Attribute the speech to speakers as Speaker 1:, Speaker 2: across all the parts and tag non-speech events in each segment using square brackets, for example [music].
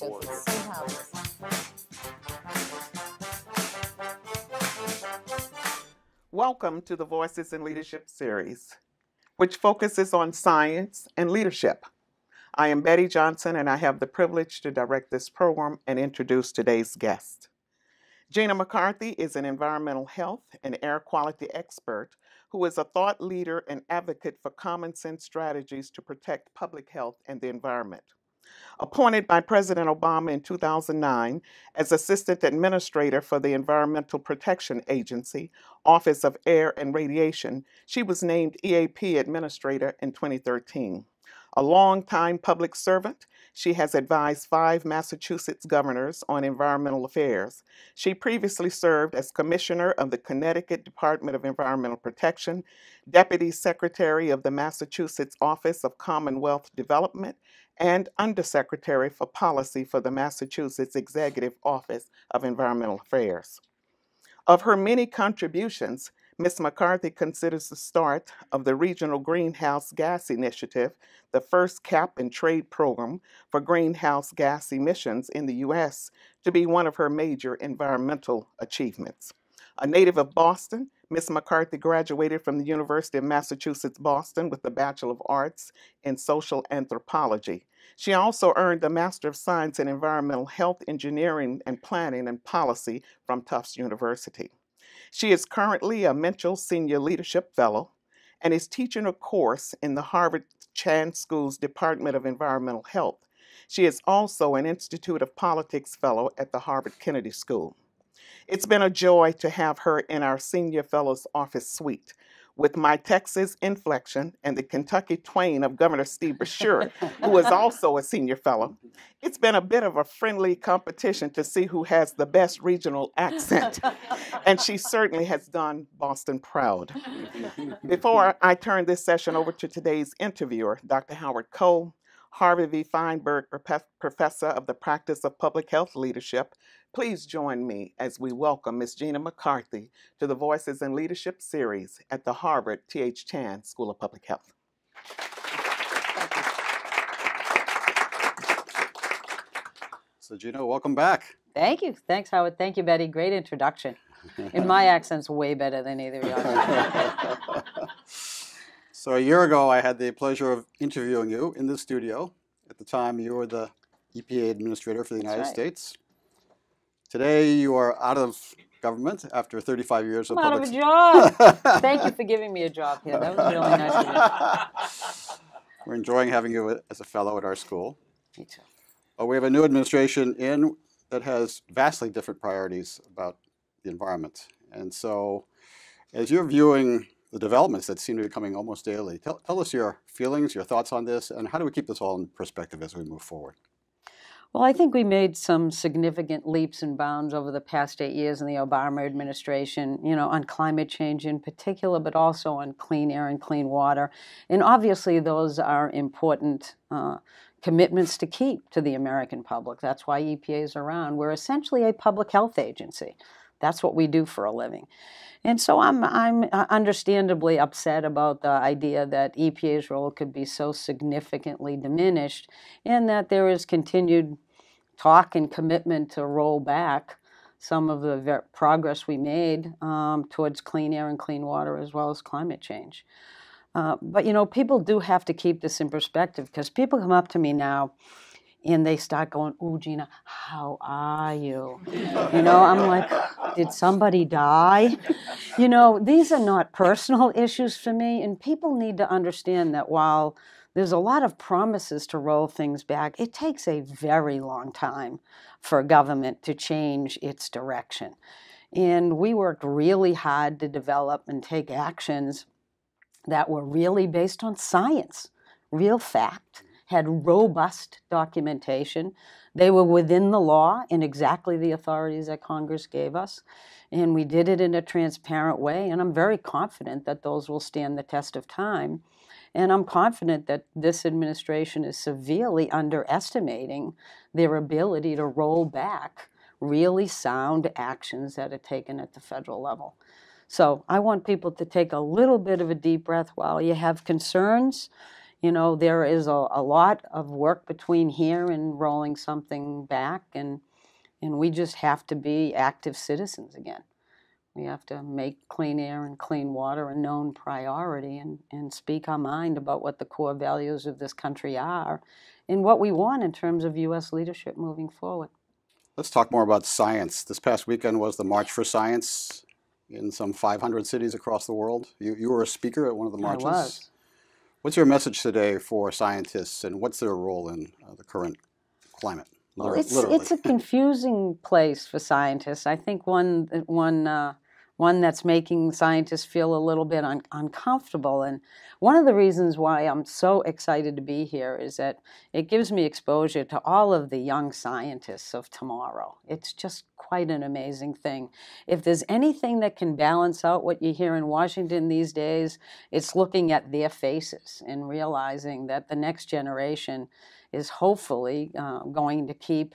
Speaker 1: so
Speaker 2: board.
Speaker 1: let's see how this.
Speaker 3: Welcome to the Voices in Leadership series, which focuses on science and leadership. I am Betty Johnson, and I have the privilege to direct this program and introduce today's guest. Gina McCarthy is an environmental health and air quality expert who is a thought leader and advocate for common sense strategies to protect public health and the environment. Appointed by President Obama in 2009 as Assistant Administrator for the Environmental Protection Agency, Office of Air and Radiation, she was named EPA Administrator in 2013. A longtime public servant, she has advised five Massachusetts governors on environmental affairs. She previously served as Commissioner of the Connecticut Department of Environmental Protection, Deputy Secretary of the Massachusetts Office of Commonwealth Development, and Undersecretary for Policy for the Massachusetts Executive Office of Environmental Affairs. Of her many contributions, Ms. McCarthy considers the start of the Regional Greenhouse Gas Initiative, the first cap and trade program for greenhouse gas emissions in the U.S., to be one of her major environmental achievements. A native of Boston, Ms. McCarthy graduated from the University of Massachusetts Boston with a Bachelor of Arts in Social Anthropology. She also earned a Master of Science in Environmental Health Engineering and Planning and Policy from Tufts University. She is currently a Menschel Senior Leadership Fellow and is teaching a course in the Harvard Chan School's Department of Environmental Health. She is also an Institute of Politics Fellow at the Harvard Kennedy School. It's been a joy to have her in our Senior Fellows Office suite. With my Texas inflection and the Kentucky twain of Governor Steve Beshear, who is [laughs] also a senior fellow, it's been a bit of a friendly competition to see who has the best regional accent. and she certainly has done Boston proud. Before [laughs] I turn this session over to today's interviewer, Dr. Howard Koh, Harvey V. Fineberg Professor of the Practice of Public Health Leadership, please join me as we welcome Ms. Gina McCarthy to the Voices in Leadership series at the Harvard T.H. Chan School of Public Health.
Speaker 4: So Gina, welcome back.
Speaker 1: Thank you. Thanks, Howard. Thank you, Betty. Great introduction. And my [laughs] accent's way better than either of yours. [laughs]
Speaker 4: so a year ago, I had the pleasure of interviewing you in the studio. At the time, you were the EPA administrator for the
Speaker 1: That's
Speaker 4: United
Speaker 1: right.
Speaker 4: States. Today, you are out of government after 35 years of
Speaker 1: I'm out of
Speaker 4: public.
Speaker 1: a job. [laughs] Thank you for giving me a job here. That was really nice of you. [laughs]
Speaker 4: We're enjoying having you as a fellow at our school.
Speaker 1: Me too.
Speaker 4: But we have a new administration in that has vastly different priorities about the environment. And so, as you're viewing the developments that seem to be coming almost daily, tell, tell us your feelings, your thoughts on this, and how do we keep this all in perspective as we move forward?
Speaker 1: Well, I think we made some significant leaps and bounds over the past eight years in the Obama administration, you know, on climate change in particular, but also on clean air and clean water. And obviously, those are important uh, commitments to keep to the American public. That's why EPA is around. We're essentially a public health agency. That's what we do for a living. And so I'm, I'm uh, understandably upset about the idea that EPA's role could be so significantly diminished and that there is continued talk and commitment to roll back some of the progress we made um, towards clean air and clean water as well as climate change. Uh, but you know, people do have to keep this in perspective because people come up to me now and they start going, "Oh, Gina, how are you?" You [laughs] know, I'm like, "Did somebody die?" You know, these are not personal issues for me, and people need to understand that while there's a lot of promises to roll things back, it takes a very long time for government to change its direction. And we worked really hard to develop and take actions that were really based on science, real fact, had robust documentation. They were within the law and exactly the authorities that Congress gave us. And we did it in a transparent way. And I'm very confident that those will stand the test of time. And I'm confident that this administration is severely underestimating their ability to roll back really sound actions that are taken at the federal level. So I want people to take a little bit of a deep breath while you have concerns. You know, there is a, a lot of work between here and rolling something back, and and we just have to be active citizens again. We have to make clean air and clean water a known priority and, and speak our mind about what the core values of this country are and what we want in terms of U.S. leadership moving forward.
Speaker 4: Let's talk more about science. This past weekend was the March for Science in some 500 cities across the world. You, you were a speaker at one of the marches.
Speaker 1: I was.
Speaker 4: What's your message today for scientists and what's their role in uh, the current climate?
Speaker 1: Well, it's, it's a confusing place for scientists. I think one, one uh, one that's making scientists feel a little bit un- uncomfortable. And one of the reasons why I'm so excited to be here is that it gives me exposure to all of the young scientists of tomorrow. It's just quite an amazing thing. If there's anything that can balance out what you hear in Washington these days, it's looking at their faces and realizing that the next generation is hopefully uh, going to keep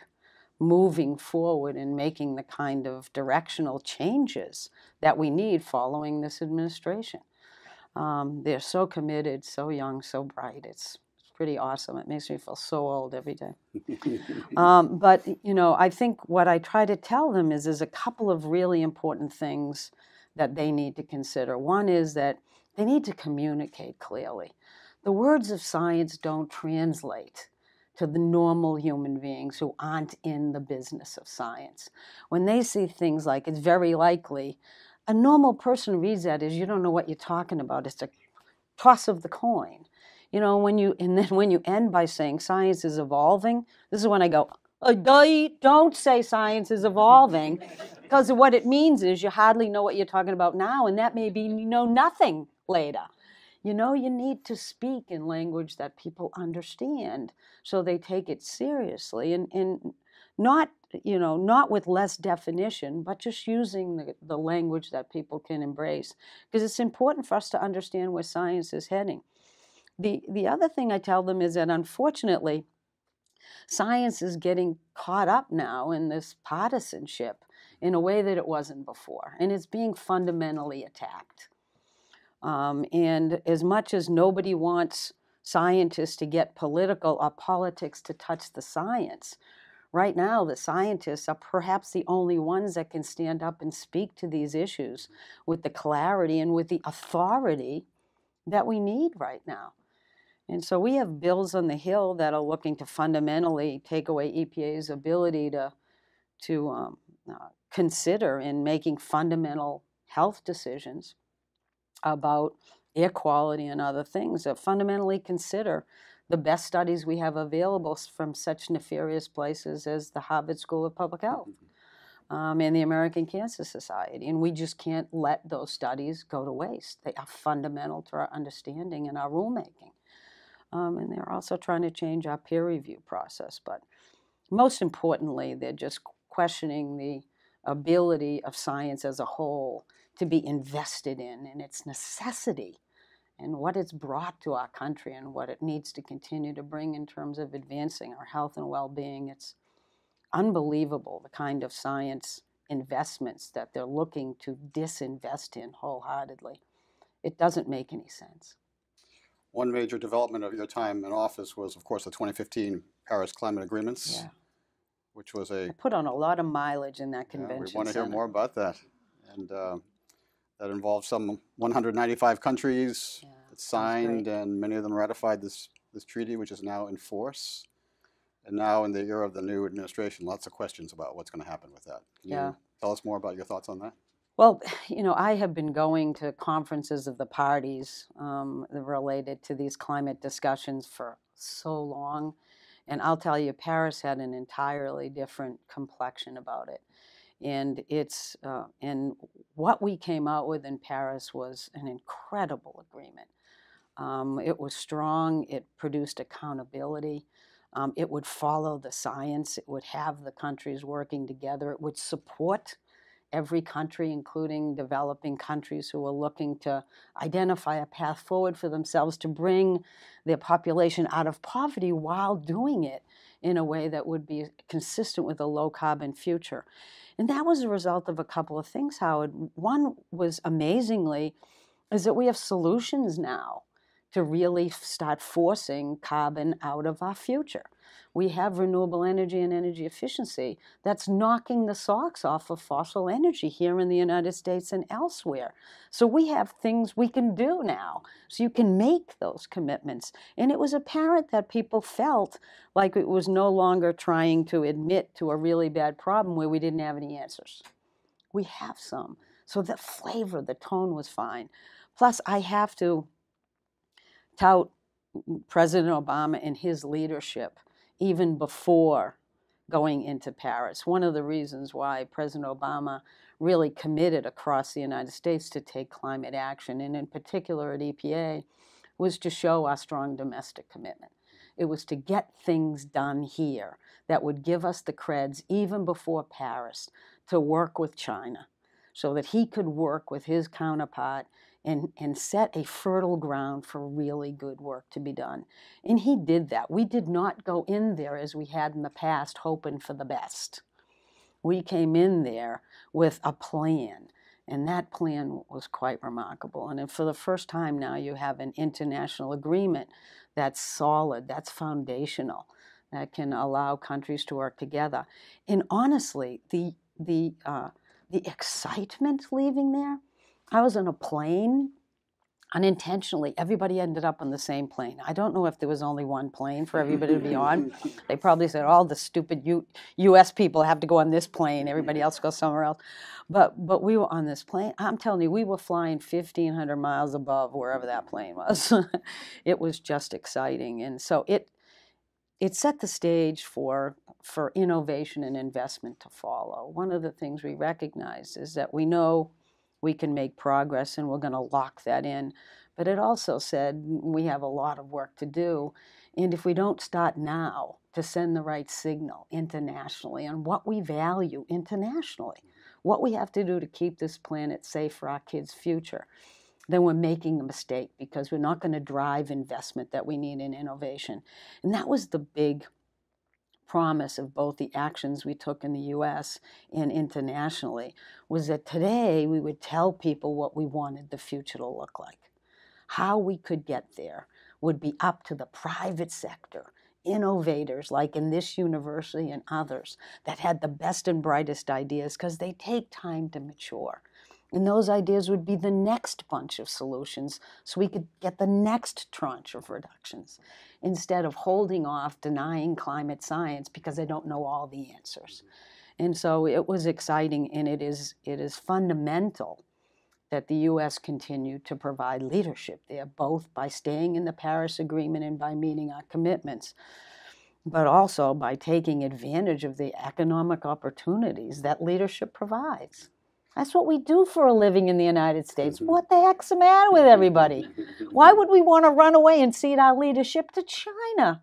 Speaker 1: moving forward and making the kind of directional changes that we need following this administration. Um, they're so committed, so young, so bright. It's, pretty awesome. It makes me feel so old every day. [laughs] um, but, you know, I think what I try to tell them is there's a couple of really important things that they need to consider. One is that they need to communicate clearly. The words of science don't translate to the normal human beings who aren't in the business of science. When they see things like it's very likely, a normal person reads that as you don't know what you're talking about. It's a toss of the coin. You know, when you and then when you end by saying science is evolving, this is when I go, oh, don't say science is evolving, because what it means is you hardly know what you're talking about now, and that may be you know nothing later. You know, you need to speak in language that people understand so they take it seriously and, and not, you know, not with less definition, but just using the, the language that people can embrace. Because it's important for us to understand where science is heading. The, the other thing I tell them is that unfortunately, science is getting caught up now in this partisanship in a way that it wasn't before, and it's being fundamentally attacked. Um, and as much as nobody wants scientists to get political or politics to touch the science, right now the scientists are perhaps the only ones that can stand up and speak to these issues with the clarity and with the authority that we need right now. And so we have bills on the Hill that are looking to fundamentally take away EPA's ability to, to um, uh, consider in making fundamental health decisions about air quality and other things that fundamentally consider the best studies we have available from such nefarious places as the Harvard School of Public Health mm-hmm. um, and the American Cancer Society. And we just can't let those studies go to waste. They are fundamental to our understanding and our rulemaking. Um, and they're also trying to change our peer review process. But most importantly, they're just questioning the ability of science as a whole to be invested in and its necessity and what it's brought to our country and what it needs to continue to bring in terms of advancing our health and well-being. It's unbelievable the kind of science investments that they're looking to disinvest in wholeheartedly. It doesn't make any sense.
Speaker 4: One major development of your time in office was of course the 2015 paris climate agreements
Speaker 1: yeah.
Speaker 4: which was a
Speaker 1: I put on a lot of mileage in that convention
Speaker 4: yeah, we want to hear more about that. And uh, that involved some 195 countries
Speaker 1: Yeah,
Speaker 4: that signed, and many of them ratified this, this treaty, which is now in force. And now, in the era of the new administration, lots of questions about what's going to happen with that. Can
Speaker 1: Yeah.
Speaker 4: you tell us more about your thoughts on that?
Speaker 1: Well, [sighs] you know, I have been going to conferences of the parties um, related to these climate discussions for so long. And I'll tell you, Paris had an entirely different complexion about it. And it's uh, and what we came out with in Paris was an incredible agreement. Um, it was strong. It produced accountability. Um, it would follow the science. It would have the countries working together. It would support every country, including developing countries who are looking to identify a path forward for themselves to bring their population out of poverty while doing it in a way that would be consistent with a low carbon future. And that was a result of a couple of things, Howard. One was amazingly, is that we have solutions now to really start forcing carbon out of our future. We have renewable energy and energy efficiency that's knocking the socks off of fossil energy here in the United States and elsewhere. So we have things we can do now. So you can make those commitments. And it was apparent that people felt like it was no longer trying to admit to a really bad problem where we didn't have any answers. We have some. So the flavor, the tone was fine. Plus, I have to tout President Obama and his leadership even before going into Paris. One of the reasons why President Obama really committed across the United States to take climate action, and in particular at EPA, was to show our strong domestic commitment. It was to get things done here that would give us the creds even before Paris to work with China so that he could work with his counterpart and, and set a fertile ground for really good work to be done. And he did that. We did not go in there as we had in the past, hoping for the best. We came in there with a plan, and that plan was quite remarkable. And for the first time now, you have an international agreement that's solid, that's foundational, that can allow countries to work together. And honestly, the the uh, the excitement leaving there I was on a plane unintentionally. Everybody ended up on the same plane. I don't know if there was only one plane for everybody to be on. [laughs] They probably said all the stupid U- U.S. people have to go on this plane. Everybody else goes somewhere else. But but we were on this plane. I'm telling you, we were flying 1,500 miles above wherever that plane was. [laughs] it was just exciting, and so it it set the stage for for innovation and investment to follow. One of the things we recognize is that we know we can make progress and we're going to lock that in. But it also said we have a lot of work to do. And if we don't start now to send the right signal internationally on what we value internationally, what we have to do to keep this planet safe for our kids' future, then we're making a mistake because we're not going to drive investment that we need in innovation. And that was the big promise of both the actions we took in the US and internationally was that today we would tell people what we wanted the future to look like. How we could get there would be up to the private sector, innovators like in this university and others that had the best and brightest ideas because they take time to mature. And those ideas would be the next bunch of solutions so we could get the next tranche of reductions instead of holding off denying climate science because they don't know all the answers. And so it was exciting and it is, it is fundamental that the US continue to provide leadership there, both by staying in the Paris Agreement and by meeting our commitments, but also by taking advantage of the economic opportunities that leadership provides. That's what we do for a living in the United States.
Speaker 4: Mhm.
Speaker 1: What the heck's the matter with everybody? Why would we want to run away and cede our leadership to China?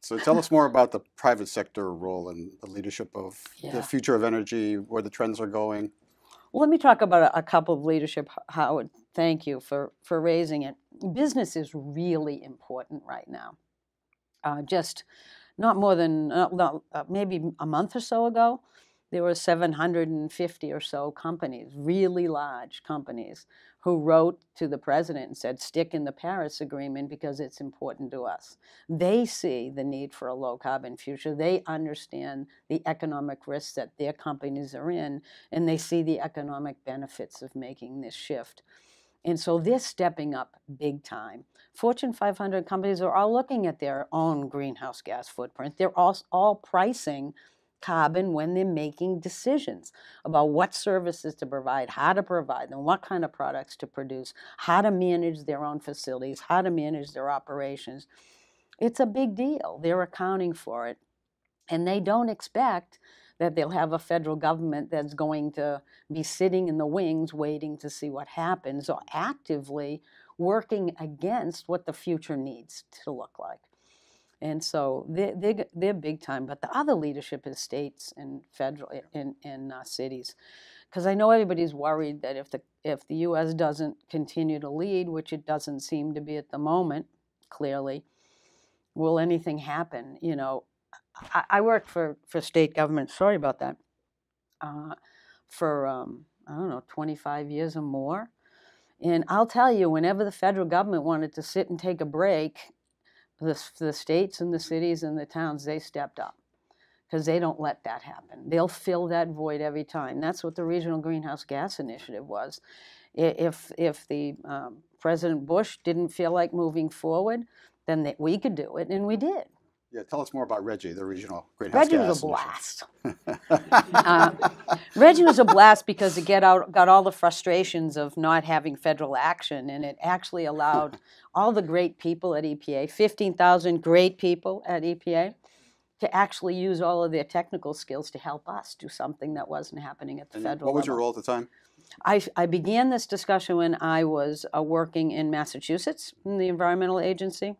Speaker 4: So tell us more about the private sector role and the leadership of
Speaker 1: Yeah.
Speaker 4: the future of energy, where the trends are going.
Speaker 1: Well, let me talk about a, couple of leadership, Howard. Thank you for, for raising it. Business is really important right now. Uh, just not more than uh, no, uh, maybe a month or so ago, there were 750 or so companies, really large companies, who wrote to the president and said, stick in the Paris Agreement because it's important to us. They see the need for a low carbon future. They understand the economic risks that their companies are in, and they see the economic benefits of making this shift. And so they're stepping up big time. Fortune 500 companies are all looking at their own greenhouse gas footprint. They're all, all pricing carbon when they're making decisions about what services to provide, how to provide them, what kind of products to produce, how to manage their own facilities, how to manage their operations. It's a big deal. They're accounting for it. And they don't expect that they'll have a federal government that's going to be sitting in the wings waiting to see what happens or actively working against what the future needs to look like. And so they're, they're, they're big time. But the other leadership is states and federal and, and uh, cities. Because I know everybody's worried that if the, if the U.S. doesn't continue to lead, which it doesn't seem to be at the moment, clearly, will anything happen? You know, I, I worked for, for state government, sorry about that, uh, for, um, I don't know, 25 years or more. And I'll tell you, whenever the federal government wanted to sit and take a break, the, the states and the cities and the towns, they stepped up because they don't let that happen. They'll fill that void every time. That's what the Regional Greenhouse Gas Initiative was. If, if the um, President Bush didn't feel like moving forward, then that we could do it, and we did.
Speaker 4: Yeah, tell us more about Reggie, the regional greenhouse
Speaker 1: Reggie was a blast. Uh, Reggie was a blast because it get out, got all the frustrations of not having federal action, and it actually allowed all the great people at EPA, 15,000 great people at EPA, to actually use all of their technical skills to help us do something that wasn't happening at the
Speaker 4: And
Speaker 1: federal
Speaker 4: what was your role at the time?
Speaker 1: I, I began this discussion when I was uh, working in Massachusetts in the Environmental Agency,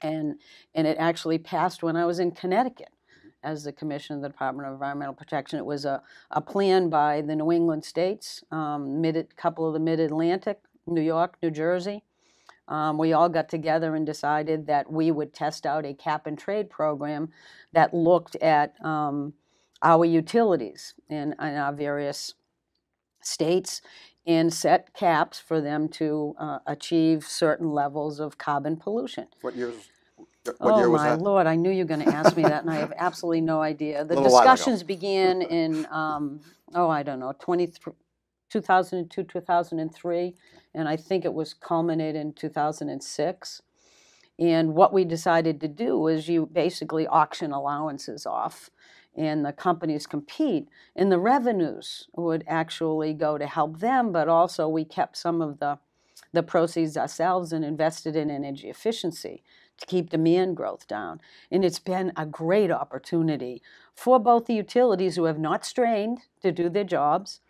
Speaker 1: and and it actually passed when I was in Connecticut as the commissioner of the Department of Environmental Protection. It was a, a plan by the New England states, um, mid couple of the Mid Atlantic, New York, New Jersey. Um, we all got together and decided that we would test out a cap and trade program that looked at um, our utilities in, in our various states and set caps for them to uh, achieve certain levels of carbon pollution.
Speaker 4: What years? What
Speaker 1: oh
Speaker 4: year was
Speaker 1: my
Speaker 4: that?
Speaker 1: lord! I knew you were going to ask me that, and I have [laughs] absolutely no idea. The
Speaker 4: Little while ago.
Speaker 1: discussions began in um, oh I don't know 23 2002 2003, and I think it was culminated in 2006. And what we decided to do was you basically auction allowances off, and the companies compete, and the revenues would actually go to help them, but also we kept some of the the proceeds ourselves and invested in energy efficiency to keep demand growth down. And it's been a great opportunity for both the utilities who have not strained to do their jobs,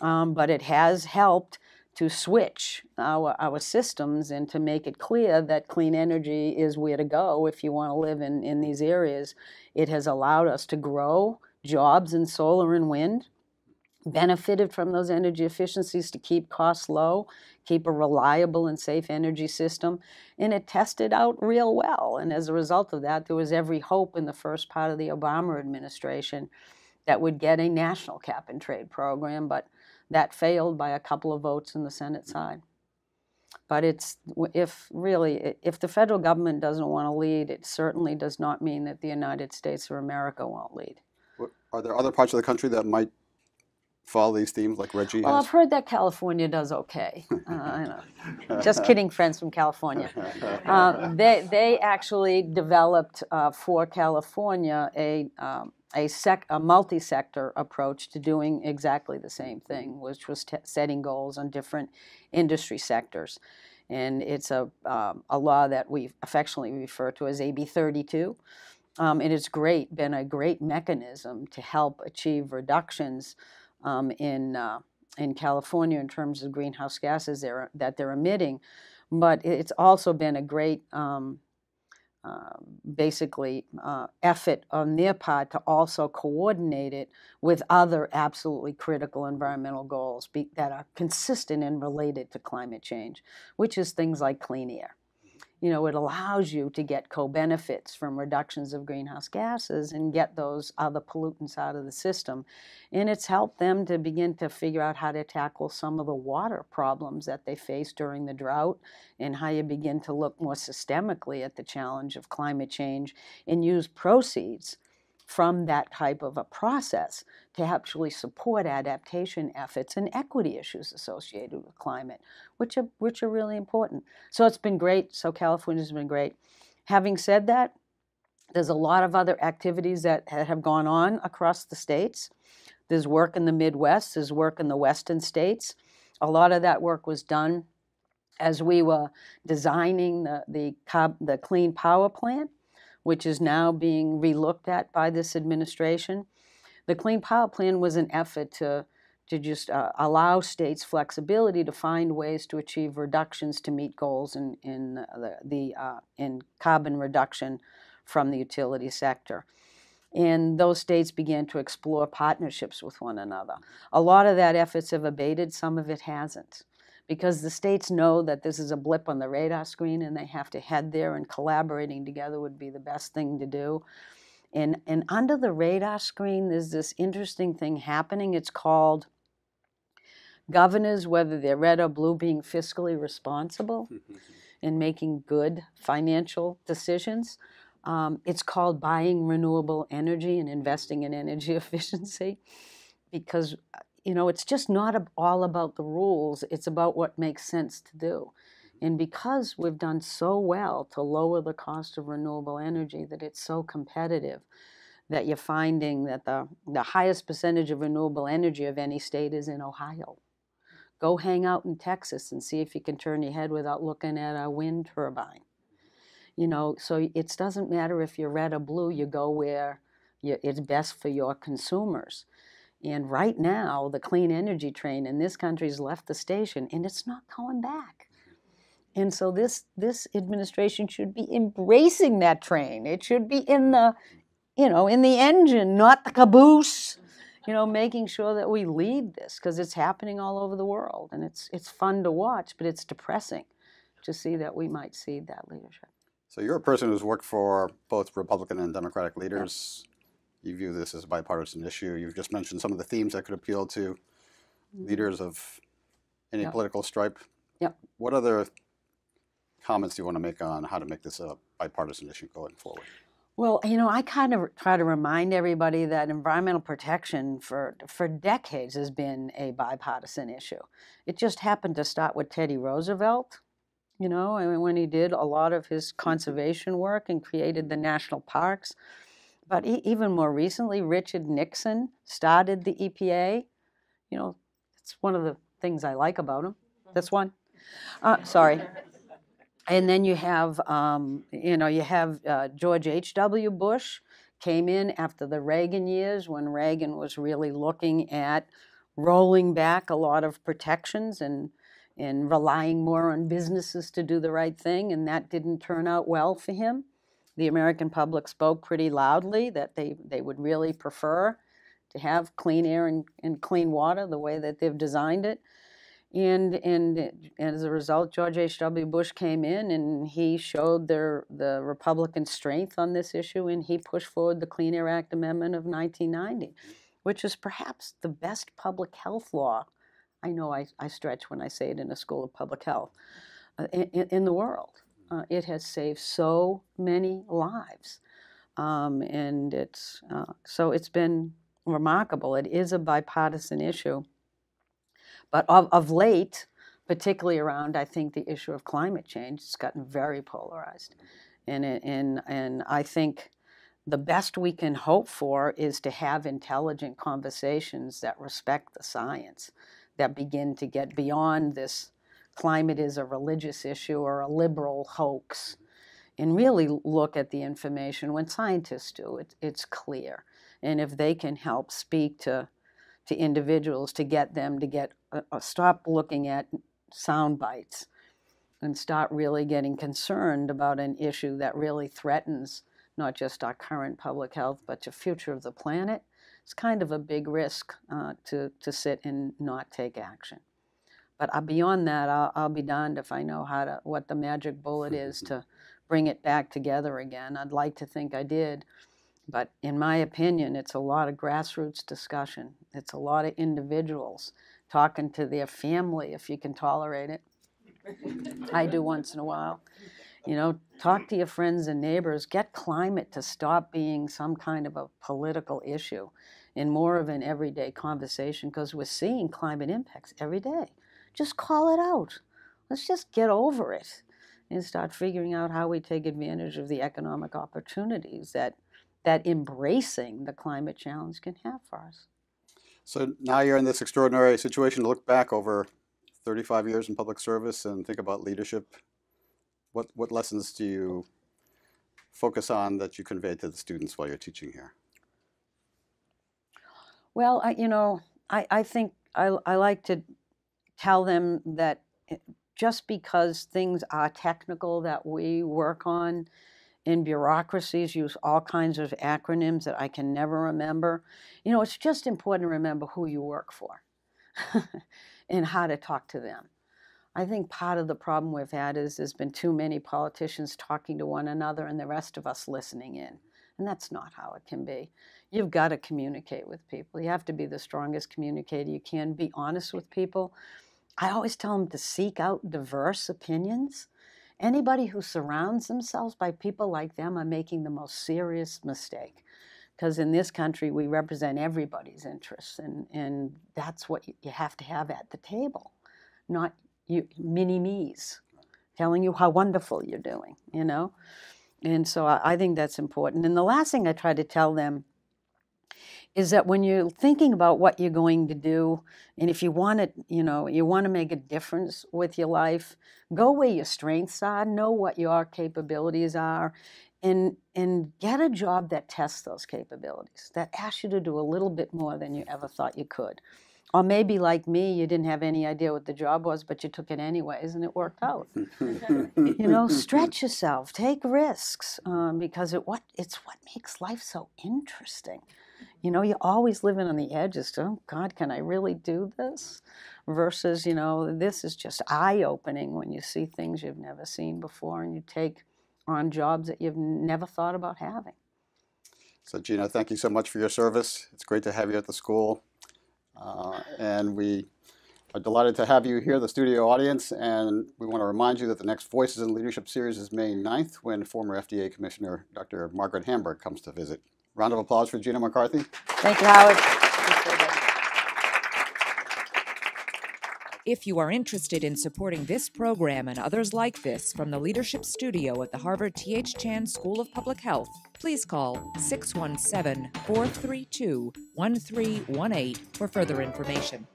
Speaker 1: um, but it has helped to switch our, our systems and to make it clear that clean energy is where to go if you want to live in, in these areas. It has allowed us to grow jobs in solar and wind, benefited from those energy efficiencies to keep costs low, keep a reliable and safe energy system, and it tested out real well. And as a result of that, there was every hope in the first part of the Obama administration that would get a national cap and trade program, but that failed by a couple of votes in the Senate side. But it's if really if the federal government doesn't want to lead, it certainly does not mean that the United States or America won't lead.
Speaker 4: Are there other parts of the country that might follow these themes like Reggie
Speaker 1: Well,
Speaker 4: has?
Speaker 1: I've heard that California does okay. [laughs] Uh, I know. Just kidding, friends from California. [laughs] Uh, they, they actually developed uh, for California a, um, a, sec, a multi-sector approach to doing exactly the same thing, which was setting goals on different industry sectors. And it's a, um, a law that we affectionately refer to as AB 32. Um, and it's great, been a great mechanism to help achieve reductions um, in, uh, in California in terms of greenhouse gases they're, that they're emitting. But it's also been a great, um, uh, basically, uh, effort on their part to also coordinate it with other absolutely critical environmental goals be, that are consistent and related to climate change, which is things like clean air. You know, it allows you to get co benefits from reductions of greenhouse gases and get those uh, other pollutants out of the system. And it's helped them to begin to figure out how to tackle some of the water problems that they face during the drought and how you begin to look more systemically at the challenge of climate change and use proceeds from that type of a process to actually support adaptation efforts and equity issues associated with climate, which are, which are really important. So it's been great. So California's been great. Having said that, there's a lot of other activities that have gone on across the states. There's work in the Midwest, there's work in the Western states. A lot of that work was done as we were designing the, the, the Clean Power Plan, which is now being relooked at by this administration. The Clean Power Plan was an effort to, to just uh, allow states flexibility to find ways to achieve reductions to meet goals in, in, the, the, uh, in carbon reduction from the utility sector. And those states began to explore partnerships with one another. A lot of that efforts have abated, some of it hasn't. Because the states know that this is a blip on the radar screen and they have to head there, and collaborating together would be the best thing to do. And, and under the radar screen, there's this interesting thing happening. It's called governors, whether they're red or blue, being fiscally responsible [laughs] and making good financial decisions. Um, it's called buying renewable energy and investing in energy [laughs] efficiency because, uh, you know, it's just not all about the rules, it's about what makes sense to do. And because we've done so well to lower the cost of renewable energy, that it's so competitive, that you're finding that the, the highest percentage of renewable energy of any state is in Ohio. Go hang out in Texas and see if you can turn your head without looking at a wind turbine. You know, so it doesn't matter if you're red or blue, you go where you, it's best for your consumers. And right now, the clean energy train in this country's left the station and it's not going back. And so this this administration should be embracing that train. It should be in the, you know, in the engine, not the caboose. You know, making sure that we lead this because it's happening all over the world, and it's it's fun to watch, but it's depressing to see that we might cede that leadership.
Speaker 4: So you're a person who's worked for both Republican and Democratic leaders. You view this as a bipartisan issue. You've just mentioned some of the themes that could appeal to mm-hmm. leaders of any
Speaker 1: Yep.
Speaker 4: political stripe.
Speaker 1: Yep.
Speaker 4: What other comments do you want to make on how to make this a bipartisan issue going forward?
Speaker 1: Well, you know, I kind of try to remind everybody that environmental protection for for decades has been a bipartisan issue. It just happened to start with Teddy Roosevelt, you know, I mean, when he did a lot of his mm-hmm. conservation work and created the national parks. But e- even more recently, Richard Nixon started the EPA. You know, it's one of the things I like about him. That's one. Uh, sorry. And then you have, um, you know, you have uh, George H.W. Bush came in after the Reagan years when Reagan was really looking at rolling back a lot of protections and and relying more on businesses to do the right thing, and that didn't turn out well for him. The American public spoke pretty loudly that they, they would really prefer to have clean air and, and clean water the way that they've designed it. And, and and as a result, George H.W. Bush came in and he showed their, the Republican strength on this issue and he pushed forward the Clean Air Act Amendment of 1990, which is perhaps the best public health law. I know I, I stretch when I say it in a school of public health uh, in, in in the world. Uh, it has saved so many lives. Um, and it's, uh, so it's been remarkable. It is a bipartisan issue. But of, of late, particularly around, I think, the issue of climate change, it's gotten very polarized. And, and, and I think the best we can hope for is to have intelligent conversations that respect the science, that begin to get beyond this climate is a religious issue or a liberal hoax, and really look at the information. When scientists do, it, it's clear. And if they can help speak to to individuals to get them to get uh, uh, stop looking at sound bites and start really getting concerned about an issue that really threatens not just our current public health but the future of the planet it's kind of a big risk uh, to, to sit and not take action but uh, beyond that I'll, I'll be darned if i know how to what the magic bullet is [laughs] to bring it back together again i'd like to think i did but in my opinion, it's a lot of grassroots discussion. It's a lot of individuals talking to their family, if you can tolerate it. I do once in a while. You know, talk to your friends and neighbors. Get climate to stop being some kind of a political issue and more of an everyday conversation because we're seeing climate impacts every day. Just call it out. Let's just get over it and start figuring out how we take advantage of the economic opportunities that that embracing the climate challenge can have for us.
Speaker 4: So now you're in this extraordinary situation to look back over 35 years in public service and think about leadership. What, what lessons do you focus on that you convey to the students while you're teaching here?
Speaker 1: Well, I, you know, I, I think I, I like to tell them that eh, just because things are technical that we work on in bureaucracies use all kinds of acronyms that I can never remember. You know, it's just important to remember who you work for [laughs] and how to talk to them. I think part of the problem we've had is there's been too many politicians talking to one another and the rest of us listening in. And that's not how it can be. You've got to communicate with people. You have to be the strongest communicator you can, be honest with people. I always tell them to seek out diverse opinions. Anybody who surrounds themselves by people like them are making the most serious mistake. Because in this country, we represent everybody's interests, and, and that's what you have to have at the table, not you mini me's telling you how wonderful you're doing, you know? And so I, I think that's important. And the last thing I try to tell them is that when you're thinking about what you're going to do, and if you want to, you know, you want to make a difference with your life, go where your strengths are, know what your capabilities are, and and get a job that tests those capabilities, that asks you to do a little bit more than you ever thought you could. Or maybe like me, you didn't have any idea what the job was, but you took it anyways, and it worked out. [laughs] you know, stretch yourself, take risks, um, because it what it's what makes life so interesting. You know, you're always living on the edges. To, oh God, can I really do this? Versus, you know, this is just eye-opening when you see things you've never seen before, and you take on jobs that you've never thought about having.
Speaker 4: So, Gina, thank you so much for your service. It's great to have you at the school. Uh, and we are delighted to have you here, the studio audience, and we want to remind you that the next Voices in Leadership series is May 9th when former FDA Commissioner Dr. Margaret Hamburg comes to visit. Round of applause for Gina McCarthy.
Speaker 1: Thank you, Howard.
Speaker 5: If you are interested in supporting this program and others like this from the Leadership Studio at the Harvard T.H. Chan School of Public Health, please call 617 432 1318 for further information.